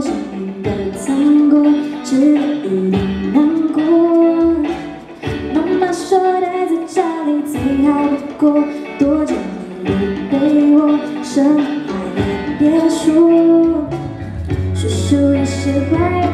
身边的糖果，吃一点难过。妈妈说待在家里最好不过，躲进你的被窝，什么话也别说。叔叔是时候。